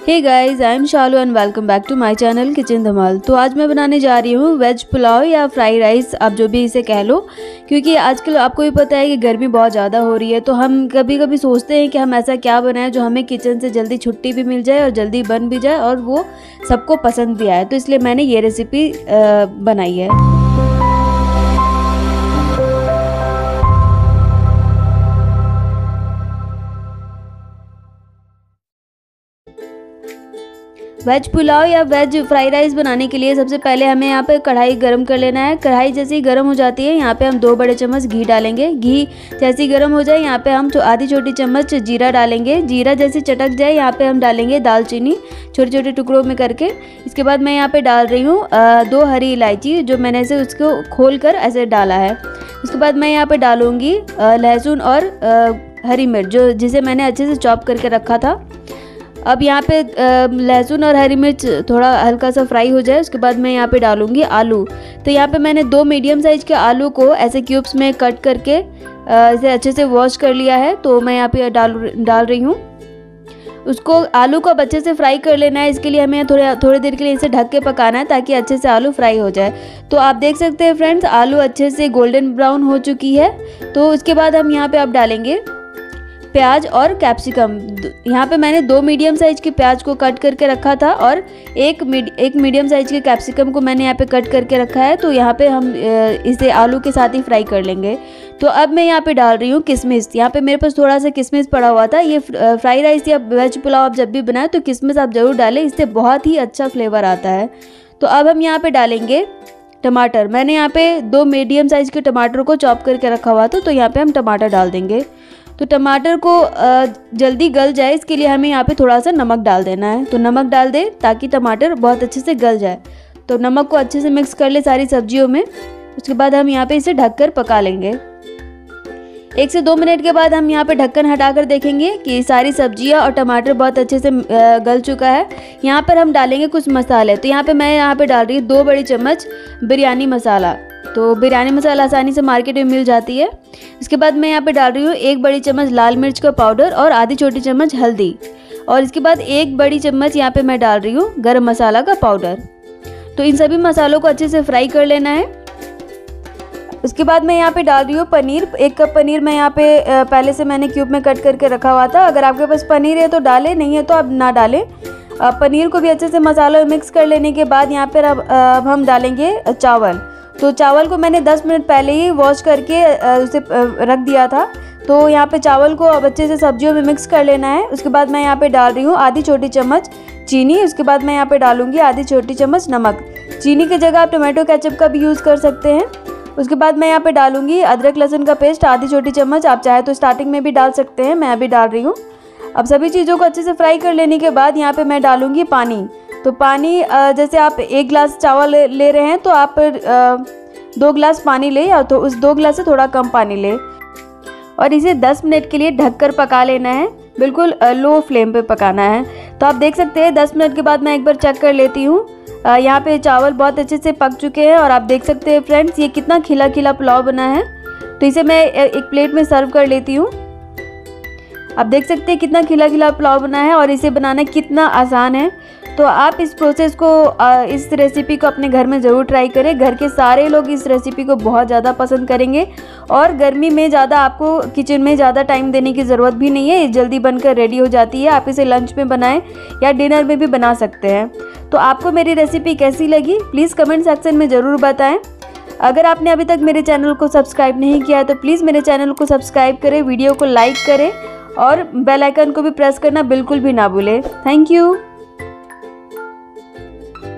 Hey guys I am Shalu and welcome back to my channel kitchen Dhamaal तो आज मैं बनाने जा रही हूँ वेज पुलाव या फ्राई राइस आप जो भी इसे कह लो। क्योंकि आजकल आपको भी पता है कि गर्मी बहुत ज़्यादा हो रही है तो हम कभी कभी सोचते हैं कि हम ऐसा क्या बनाएँ जो हमें किचन से जल्दी छुट्टी भी मिल जाए और जल्दी बन भी जाए और वो सबको पसंद भी आए। तो इसलिए मैंने ये रेसिपी बनाई है। वेज पुलाव या वेज फ्राइड राइस बनाने के लिए सबसे पहले हमें यहाँ पे कढ़ाई गरम कर लेना है। कढ़ाई जैसे ही गर्म हो जाती है, यहाँ पे हम दो बड़े चम्मच घी डालेंगे। घी जैसे ही गर्म हो जाए, यहाँ पे हम आधी छोटी चम्मच जीरा डालेंगे। जीरा जैसे चटक जाए, यहाँ पे हम डालेंगे दालचीनी छोटे छोटे टुकड़ों में करके। इसके बाद मैं यहाँ पर डाल रही हूँ दो हरी इलायची, जो मैंने ऐसे उसको खोल कर ऐसे डाला है। उसके बाद मैं यहाँ पर डालूँगी लहसुन और हरी मिर्च, जो जिसे मैंने अच्छे से चॉप करके रखा था। अब यहाँ पे लहसुन और हरी मिर्च थोड़ा हल्का सा फ्राई हो जाए, उसके बाद मैं यहाँ पे डालूँगी आलू। तो यहाँ पे मैंने दो मीडियम साइज़ के आलू को ऐसे क्यूब्स में कट करके इसे अच्छे से वॉश कर लिया है तो मैं यहाँ पे डाल डाल रही हूँ। उसको, आलू को अब अच्छे से फ्राई कर लेना है, इसके लिए हमें थोड़ा, थोड़ी देर के लिए इसे ढक के पकाना है, ताकि अच्छे से आलू फ्राई हो जाए। तो आप देख सकते हैं फ्रेंड्स, आलू अच्छे से गोल्डन ब्राउन हो चुकी है तो उसके बाद हम यहाँ पे अब डालेंगे प्याज और कैप्सिकम यहाँ पे मैंने दो मीडियम साइज़ के प्याज को कट करके रखा था और एक मीड, एक मीडियम साइज़ के कैप्सिकम को मैंने यहाँ पे कट करके रखा है तो यहाँ पे हम इसे आलू के साथ ही फ्राई कर लेंगे। तो अब मैं यहाँ पे डाल रही हूँ किशमिश यहाँ पे मेरे पास थोड़ा सा किशमिश पड़ा हुआ था। ये फ्राई राइस या वेज पुलाव आप जब भी बनाए तो किशमिश आप ज़रूर डालें इससे बहुत ही अच्छा फ्लेवर आता है। तो अब हम यहाँ पर डालेंगे टमाटर। मैंने यहाँ पे दो मीडियम साइज़ के टमाटर को चॉप करके रखा हुआ था तो यहाँ पे हम टमाटर डाल देंगे। तो टमाटर को जल्दी गल जाए, इसके लिए हमें यहाँ पे थोड़ा सा नमक डाल देना है। तो नमक डाल दें ताकि टमाटर बहुत अच्छे से गल जाए। तो नमक को अच्छे से मिक्स कर ले सारी सब्जियों में। उसके बाद हम यहाँ पे इसे ढककर पका लेंगे। एक से दो मिनट के बाद हम यहाँ पे ढक्कन हटाकर देखेंगे कि सारी सब्ज़ियाँ और टमाटर बहुत अच्छे से गल चुका है। यहाँ पर हम डालेंगे कुछ मसाले। तो यहाँ पे मैं यहाँ पे डाल रही हूँ दो बड़ी चम्मच बिरयानी मसाला। तो बिरयानी मसाला आसानी से मार्केट में मिल जाती है। इसके बाद मैं यहाँ पे डाल रही हूँ एक बड़ी चम्मच लाल मिर्च का पाउडर और आधी छोटी चम्मच हल्दी। और इसके बाद एक बड़ी चम्मच यहाँ पे मैं डाल रही हूँ गर्म मसाला का पाउडर। तो इन सभी मसालों को अच्छे से फ्राई कर लेना है। उसके बाद मैं यहाँ पे डाल रही हूँ पनीर। एक कप पनीर मैं यहाँ पे पहले से मैंने क्यूब में कट करके रखा हुआ था। अगर आपके पास पनीर है तो डालें नहीं है तो आप ना डालें। पनीर को भी अच्छे से मसालों में मिक्स कर लेने के बाद यहाँ पर अब, अब हम डालेंगे चावल। तो चावल को मैंने 10 मिनट पहले ही वॉश करके उसे रख दिया था। तो यहाँ पे चावल को अब अच्छे से सब्जियों में मिक्स कर लेना है। उसके बाद मैं यहाँ पे डाल रही हूँ आधी छोटी चम्मच चीनी। उसके बाद मैं यहाँ पे डालूँगी आधी छोटी चम्मच नमक। चीनी की जगह आप टोमेटो केचप का भी यूज़ कर सकते हैं। उसके बाद मैं यहाँ पे डालूँगी अदरक, लहसुन का पेस्ट, आधी छोटी चम्मच। आप चाहे तो स्टार्टिंग में भी डाल सकते हैं, मैं अभी डाल रही हूँ। अब सभी चीज़ों को अच्छे से फ्राई कर लेने के बाद यहाँ पर मैं डालूँगी पानी। तो पानी जैसे आप एक गिलास चावल ले रहे हैं तो आप दो गिलास पानी ले या तो उस दो गिलास से थोड़ा कम पानी ले। और इसे 10 मिनट के लिए ढककर पका लेना है। बिल्कुल लो फ्लेम पे पकाना है। तो आप देख सकते हैं 10 मिनट के बाद मैं एक बार चेक कर लेती हूँ। यहाँ पे चावल बहुत अच्छे से पक चुके हैं और आप देख सकते हैं फ्रेंड्स ये कितना खिला खिला पुलाव बना है। तो इसे मैं एक प्लेट में सर्व कर लेती हूँ। आप देख सकते हैं कितना खिला खिला पुलाव बना है और इसे बनाना कितना आसान है। तो आप इस प्रोसेस को इस रेसिपी को अपने घर में ज़रूर ट्राई करें। घर के सारे लोग इस रेसिपी को बहुत ज़्यादा पसंद करेंगे और गर्मी में ज़्यादा आपको किचन में ज़्यादा टाइम देने की ज़रूरत भी नहीं है। जल्दी बनकर रेडी हो जाती है। आप इसे लंच में बनाएँ या डिनर में भी बना सकते हैं। तो आपको मेरी रेसिपी कैसी लगी? प्लीज़ कमेंट सेक्शन में ज़रूर बताएँ। अगर आपने अभी तक मेरे चैनल को सब्सक्राइब नहीं किया तो प्लीज़ मेरे चैनल को सब्सक्राइब करें वीडियो को लाइक करें और बेल आइकन को भी प्रेस करना बिल्कुल भी ना भूलें। Thank you